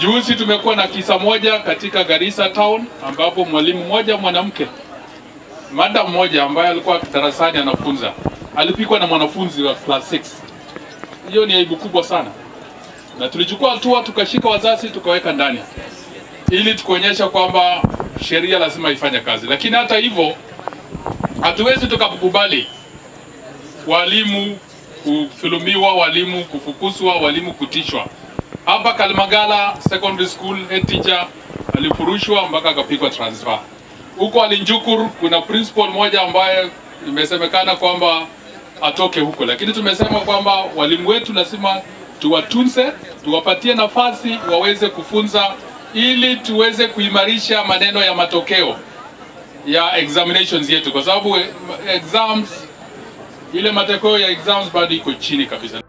Juzi tumekuwa na kisa moja katika Garissa town ambapo mwalimu mmoja mwanamke, mada mmoja ambaye alikuwa darasani anafunza alipikwa na mwanafunzi wa class 6. Hiyo ni aibu kubwa sana, na tulichukua hatua tukashika wazazi tukaweka ndani ili tukuonyesha kwamba sheria lazima ifanye kazi, lakini hata hivyo hatuwezi tukakubali walimu kufulumiwa, walimu kufukuzwa, walimu kutishwa. Hapa Kalimagala Secondary School head teacher alifurushwa mpaka akapigwa transfer. Huko Alinjukur kuna principal moja ambaye imesemekana kwamba atoke huko, lakini tumesema kwamba walimu wetu lazima tuwatunze, tuwapatie nafasi waweze kufunza ili tuweze kuimarisha maneno ya matokeo ya examinations yetu, kwa sababu exams, ile matokeo ya exams bado iko chini kabisa.